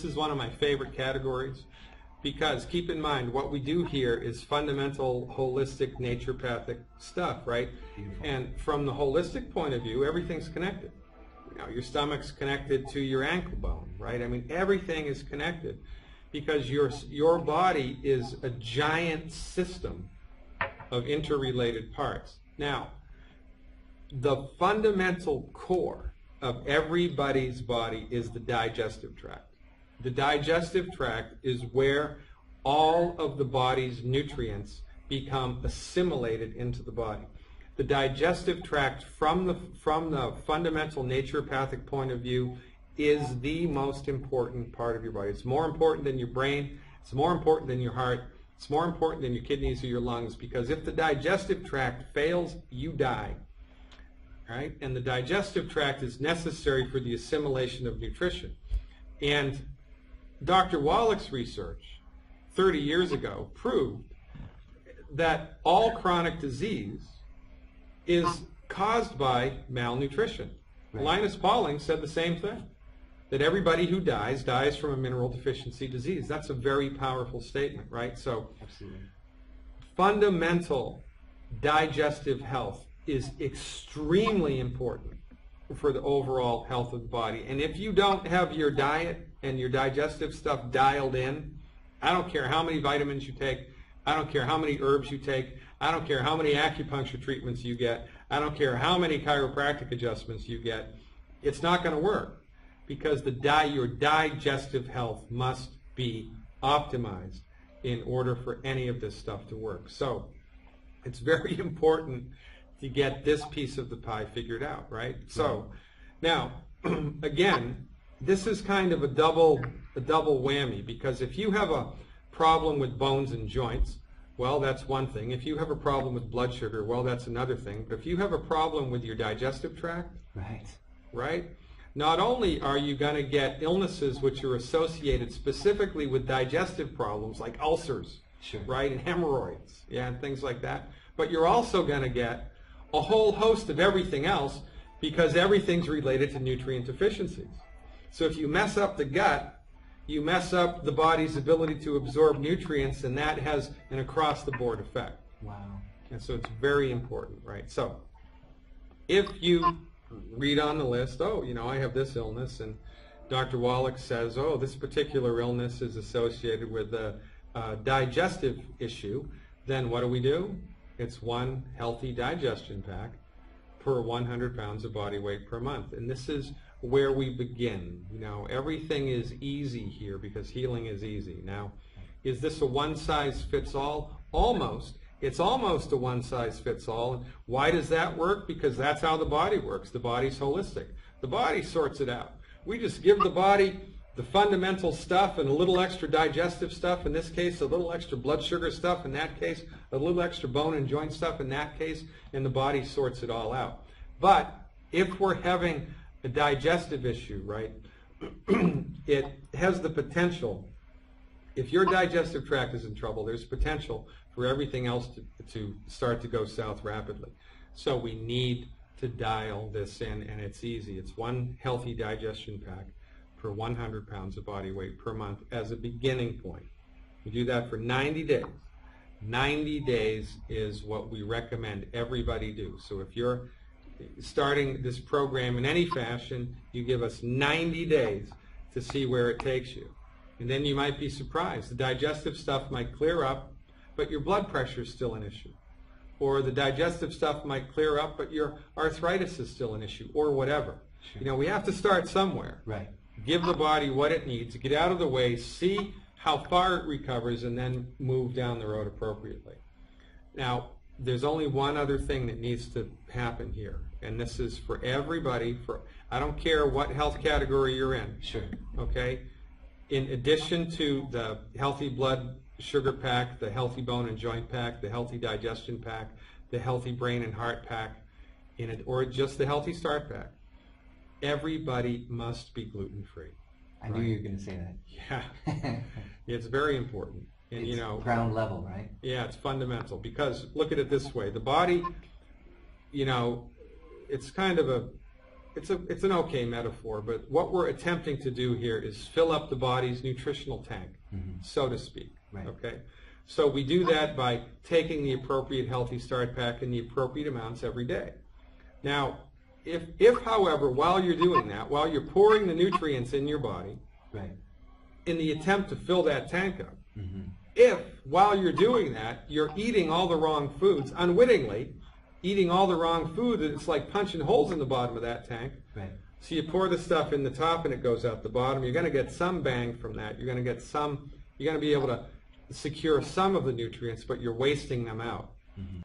this is one of my favorite categories because keep in mind what we do here is fundamental holistic naturopathic stuff, right? Beautiful. And from the holistic point of view, everything's connected. You know, your stomach's connected to your ankle bone, right? I mean, everything is connected because your your body is a giant system of interrelated parts. Now, the fundamental core of everybody's body is the digestive tract. The digestive tract is where all of the body's nutrients become assimilated into the body. The digestive tract from the from the fundamental naturopathic point of view is the most important part of your body. It's more important than your brain, it's more important than your heart, it's more important than your kidneys or your lungs because if the digestive tract fails, you die. Right? And the digestive tract is necessary for the assimilation of nutrition. And Dr. Wallach's research 30 years ago proved that all chronic disease is caused by malnutrition. Right. Linus Pauling said the same thing, that everybody who dies dies from a mineral deficiency disease. That's a very powerful statement, right? So Absolutely. fundamental digestive health is extremely important for the overall health of the body. And if you don't have your diet and your digestive stuff dialed in, I don't care how many vitamins you take, I don't care how many herbs you take, I don't care how many acupuncture treatments you get, I don't care how many chiropractic adjustments you get, it's not going to work because the di- your digestive health must be optimized in order for any of this stuff to work. So it's very important to get this piece of the pie figured out, right? So now, again, this is kind of a double a double whammy because if you have a problem with bones and joints, well, that's one thing. If you have a problem with blood sugar, well, that's another thing. But if you have a problem with your digestive tract, Right. right? Not only are you going to get illnesses which are associated specifically with digestive problems like ulcers, Sure. right, and hemorrhoids, yeah, and things like that, but you're also going to get a whole host of everything else because everything's related to nutrient deficiencies. So if you mess up the gut, you mess up the body's ability to absorb nutrients, and that has an across-the-board effect. Wow. And so it's very important, right? So if you read on the list, oh, you know, I have this illness, and Dr. Wallach says, oh, this particular illness is associated with a, a digestive issue, then what do we do? It's one healthy digestion pack per 100 pounds of body weight per month. And this is where we begin. You know, everything is easy here because healing is easy. Now, is this a one size fits all? Almost. It's almost a one size fits all. Why does that work? Because that's how the body works. The body's holistic. The body sorts it out. We just give the body the fundamental stuff and a little extra digestive stuff, in this case, a little extra blood sugar stuff, in that case, a little extra bone and joint stuff, in that case, and the body sorts it all out. But if we're having a digestive issue, right, it has the potential, if your digestive tract is in trouble, there's potential for everything else to, to start to go south rapidly. So we need to dial this in, and it's easy. It's one healthy digestion pack per 100 pounds of body weight per month as a beginning point. We do that for 90 days. 90 days is what we recommend everybody do. So if you're starting this program in any fashion, you give us 90 days to see where it takes you. And then you might be surprised. The digestive stuff might clear up, but your blood pressure is still an issue. Or the digestive stuff might clear up, but your arthritis is still an issue, or whatever. Sure. You know, we have to start somewhere. Right. Give the body what it needs, get out of the way, see how far it recovers, and then move down the road appropriately. Now, there's only one other thing that needs to happen here, and this is for everybody. For I don't care what health category you're in. Sure. Okay. In addition to the healthy blood sugar pack, the healthy bone and joint pack, the healthy digestion pack, the healthy brain and heart pack, in it, or just the healthy start pack, everybody must be gluten free. I knew you were going to say that. Yeah, it's very important, and you It's know, ground level, right? yeah, it's fundamental because look at it this way: the body, you know, it's kind of a it's a it's an okay metaphor, but what we're attempting to do here is fill up the body's nutritional tank, mm-hmm. so to speak. Right. Okay. So we do that by taking the appropriate healthy start pack in the appropriate amounts every day. Now, if if however, while you're doing that, while you're pouring the nutrients in your body, Right. in the attempt to fill that tank up, mm-hmm. if while you're doing that, you're eating all the wrong foods unwittingly, eating all the wrong food, it's like punching holes in the bottom of that tank. Right. So you pour the stuff in the top and it goes out the bottom. You're going to get some bang from that. You're going to get some. You're going to be able to secure some of the nutrients, but you're wasting them out. Mm-hmm.